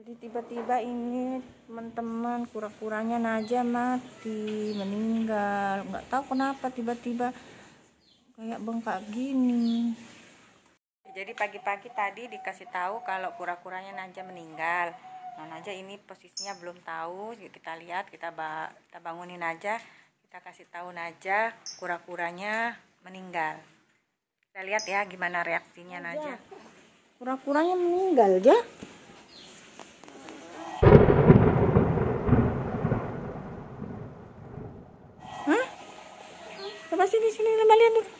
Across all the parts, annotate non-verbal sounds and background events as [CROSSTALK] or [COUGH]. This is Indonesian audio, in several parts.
Jadi tiba-tiba ini teman-teman kura-kuranya Naja mati, meninggal. Nggak tahu kenapa tiba-tiba kayak bengkak gini. Jadi pagi-pagi tadi dikasih tahu kalau kura-kuranya Naja meninggal. Nah, Naja ini posisinya belum tahu. Kita lihat, kita ba kita bangunin aja. Kita kasih tahu Naja kura-kuranya meninggal. Kita lihat ya gimana reaksinya Naja. Kura-kuranya meninggal, ya? Hah? Coba sini sini coba lihat dulu.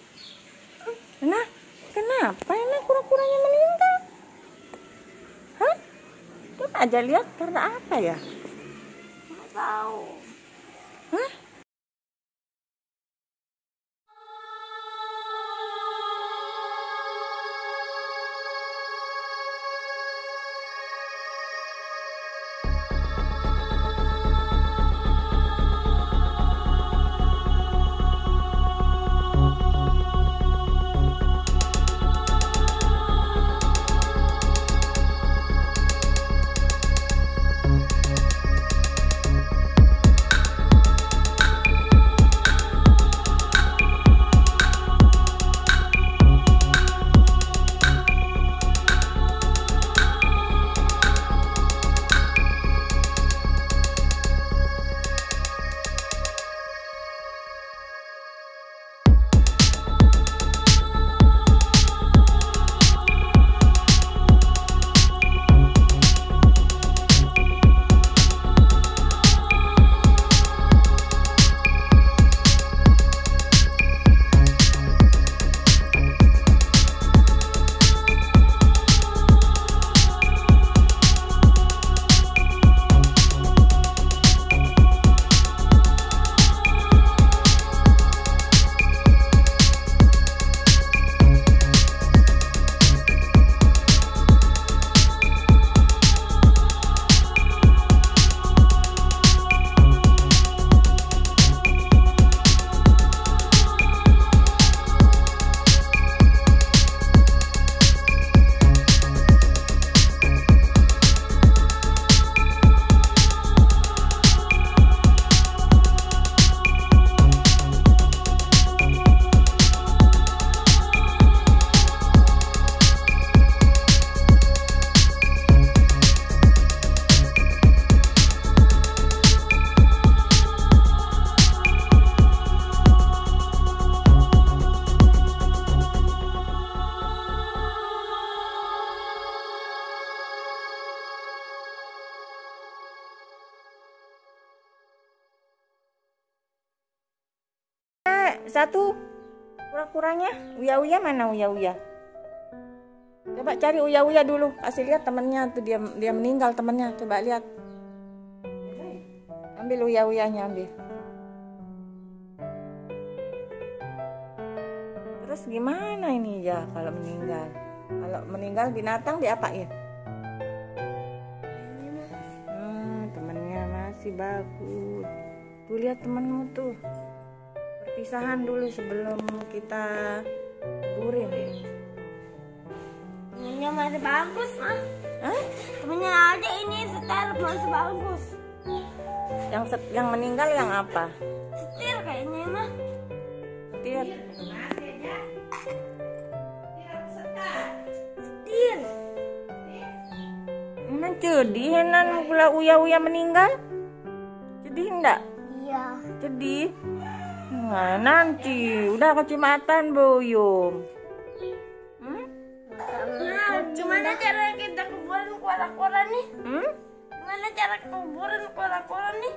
Nah, kenapa ini kura-kuranya meninggal? Hah? Aja lihat karena apa ya? Nggak tahu. Hah? Satu kura-kuranya. Uya uya mana uya uya coba cari uya uya dulu. Kasih lihat temennya tuh dia dia meninggal temennya. Coba lihat. Ambil uya uyanya ambil. Terus gimana ini ya kalau meninggal? Kalau meninggal binatang diapain? Hmm, temennya masih bagus. Tuh lihat temenmu tuh perpisahan dulu sebelum kita burin Temennya masih bagus mah. Hah? Temennya aja ini setel masih bagus. yang set- yang meninggal yang apa Setir kayaknya mah. Tir. Setir. Enak jadi henan pula uya uya meninggal jadi enggak Iya. jadi nah, nanti udah kecematan boyum hmm? Nah, gimana cara kita kuburin kura-kura nih? Hmm? Gimana cara kuburin kura-kura nih?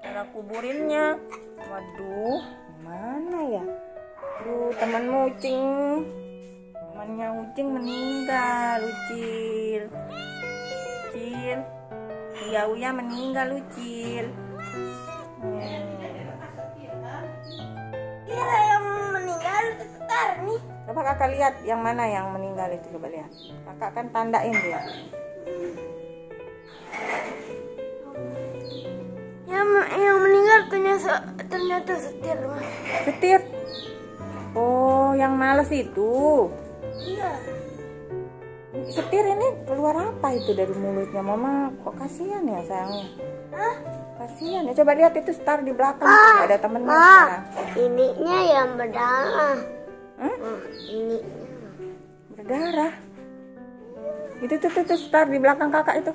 cara kuburinnya waduh mana ya Duh, temanmu Ucing temannya Ucing meninggal Ucil Ucil Uya Uya meninggal Ucil Hmm. Itu setar nih. coba kakak lihat yang mana yang meninggal itu coba lihat. Kakak kan tandain dia. Yang yang meninggal ternyata ternyata setir mah. setir? Ini keluar apa itu dari mulutnya? Mama kok kasihan ya sayangnya Hah? kasihan ya. Coba lihat itu star di belakang. Ah, ada temennya sekarang. Ininya yang berdarah. Hah? Oh, ini. berdarah itu tuh, tuh, tuh star di belakang kakak itu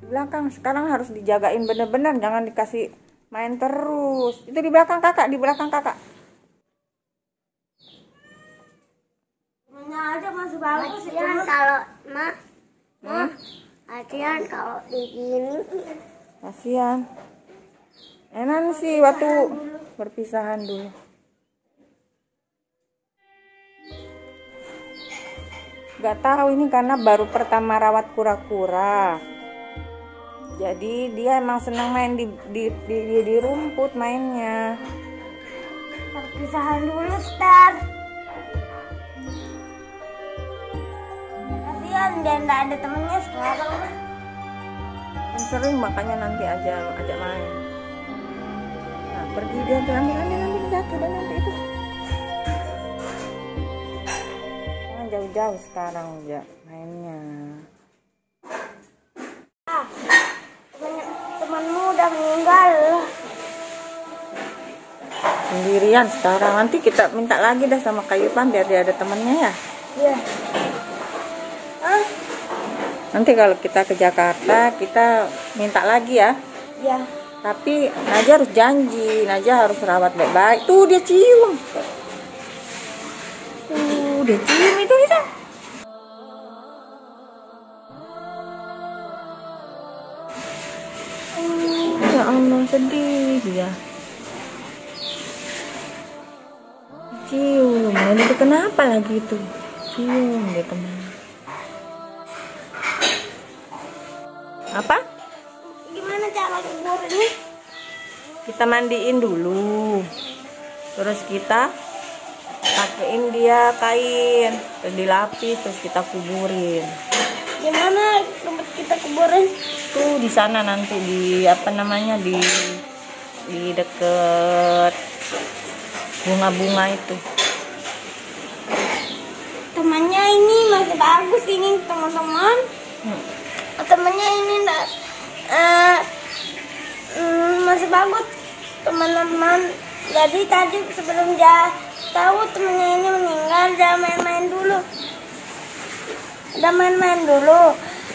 di belakang sekarang harus dijagain bener-bener jangan dikasih main terus itu di belakang kakak di belakang kakak ada masih bagus. Kasihan kalau, Ma. Ma, kasihan kalau begini. kasihan enak sih waktu berpisahan dulu Gak tahu ini karena baru pertama rawat kura-kura. Jadi dia emang senang main di di, di, di, di rumput mainnya. Perpisahan dulu, Star. Kasihan dia nggak ada temennya sekarang. Kan sering makanya nanti aja ajak main. Nah pergi dia nanti nanti nanti jatuh dan nanti itu. Jauh-jauh sekarang ya mainnya. Ah, temen- temenmu udah meninggal. Sendirian sekarang nanti kita minta lagi dah sama Kayupan biar dia ada temennya ya. Iya. Hah? Nanti kalau kita ke Jakarta kita minta lagi ya. Iya. Tapi Naja harus janji, Naja harus rawat baik-baik. Tuh dia cium. Dia cium itu bisa. Ya Allah sedih dia. Cium, ini tuh kenapa lagi itu? Cium dia teman. Apa? Gimana cara ini? kita mandiin dulu terus kita pakein dia kain terus dilapis terus kita kuburin Gimana tempat kita kuburin? tuh di sana nanti di apa namanya di di deket bunga-bunga itu Temannya ini masih bagus ini teman-teman. Hmm. Temannya ini enggak mm, masih bagus teman-teman. Jadi tadi sebelum dia tahu temannya ini meninggal dia main-main dulu. Udah main-main dulu.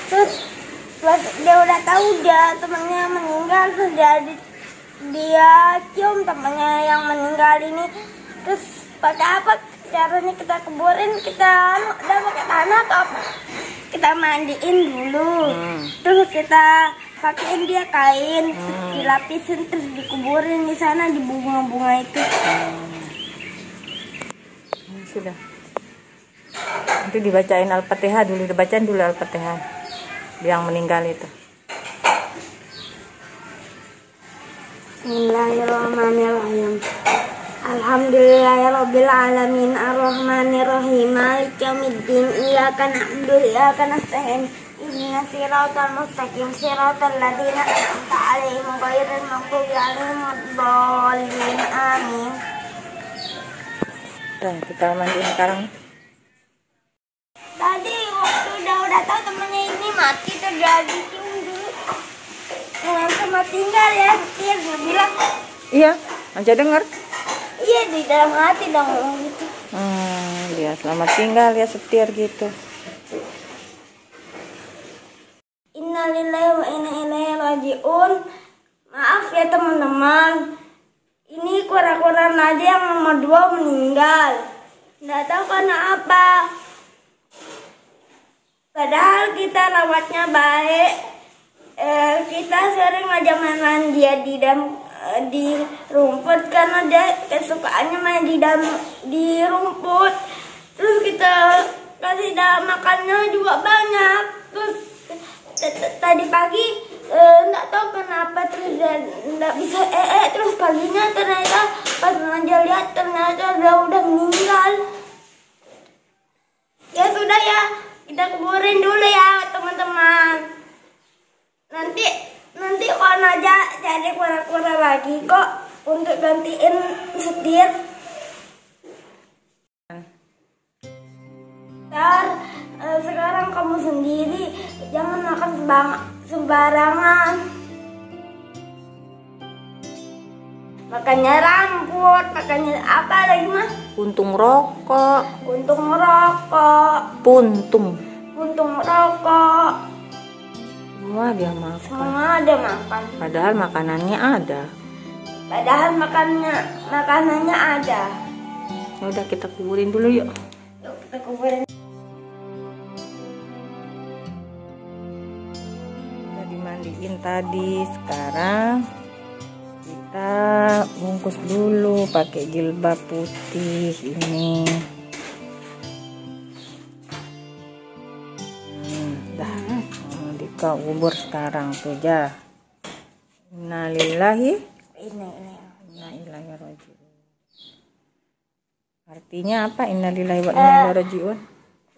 Terus pas dia udah tahu dia temannya meninggal terus dia di- dia cium temannya yang meninggal ini. Terus pakai apa? Caranya kita kuburin kita anu udah pakai tanah atau apa? Kita mandiin dulu. Hmm. terus kita pakein dia kain terus dilapisin terus dikuburin di sana di bunga-bunga itu. Hmm, sudah. Nanti dibacain al-fatihah dulu dibacain dulu al-fatihah yang meninggal itu. Bismillahirrahmanirrahim. Alhamdulillahirabbil alamin arrahmanirrahim. Maliki yaumiddin. Iyyaka na'budu wa iyyaka nasta'in. Ihdinas siratal mustaqim. Siratal ladzina an'amta 'alaihim ghairil maghdubi 'alaihim waladdallin. Amin. Udah, kita mandiin sekarang Tadi waktu udah udah tahu temennya ini mati terjadi dulu. Dengan sama tinggal ya, dia dia bilang iya aja denger iya di dalam hati dong ngomong gitu. hmm, dia selamat tinggal ya setir gitu Innalillahi wa inna ilaihi rajiun. Maaf ya teman-teman. Ini kura-kura aja yang nomor dua meninggal. Nggak tahu karena apa. Padahal kita rawatnya baik. Eh, kita sering aja main-main dia di dalam eh, di rumput karena dia kesukaannya main di dalam di rumput. Terus kita kasih makannya juga banyak. Terus tadi pagi eh, nggak tahu kenapa terus dia nggak bisa ee eh, terus paginya ternyata pas ngajak lihat ternyata dia udah meninggal. Ya sudah ya kita kuburin dulu ya teman-teman. Nanti nanti kalau aja cari kura-kura lagi kok untuk gantiin setir. Ntar sembang sembarangan. Makannya rambut, makannya apa lagi mah? Puntung rokok, Untung merokok, puntung. untung merokok. Semua dia makan. Semua ada makan. Padahal makanannya ada. Padahal makannya makanannya ada. Ya udah kita kuburin dulu yuk. Yuk kita kuburin. Dimandiin tadi, sekarang kita bungkus dulu pakai jilbab putih ini. Dah. Hmm, Dika kubur sekarang tuh ja. Innalillahi Ini ini. inna ilaihi rajiun. Artinya apa innalillahi wa inna ilaihi rajiun?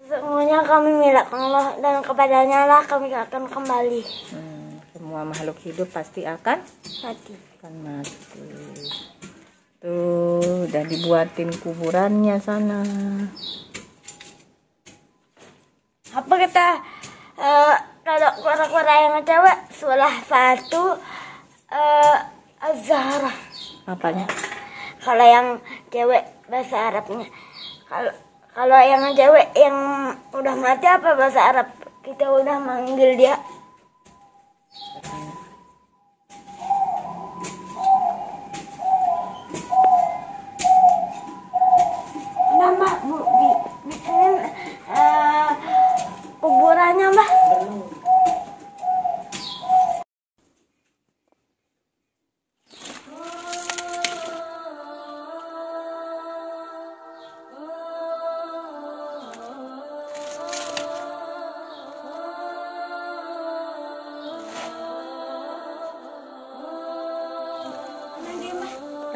Semuanya kami milik Allah dan kepadanya lah kami akan kembali Hmm, semua makhluk hidup pasti akan mati. akan mati. Tuh, udah dibuatin kuburannya sana. Apa kita eh, kalau kura-kura yang cewek salah satu eh Azhara. Apanya? Kalau yang cewek bahasa Arabnya. Kalau kalau yang cewek yang udah mati apa bahasa Arab? Kita udah manggil dia.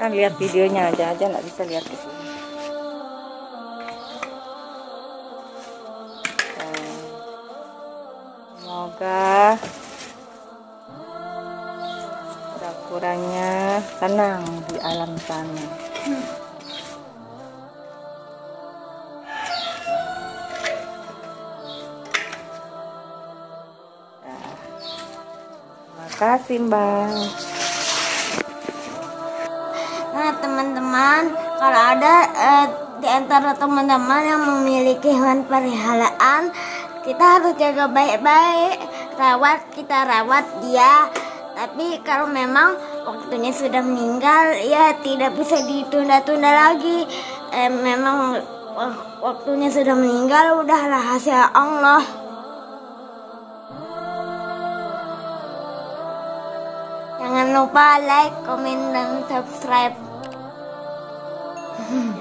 Kan lihat videonya aja aja nggak bisa lihat di sini. Semoga kura-kuranya tenang di alam sana. Terima kasih Mbak. Teman-teman, kalau ada eh, di antara teman-teman yang memiliki hewan peliharaan, kita harus jaga baik-baik, rawat kita rawat dia. Tapi kalau memang waktunya sudah meninggal, ya tidak bisa ditunda-tunda lagi. Eh, memang wak- waktunya sudah meninggal, udah rahasia Allah. Jangan lupa like, komen, dan subscribe. Hmm. [LAUGHS]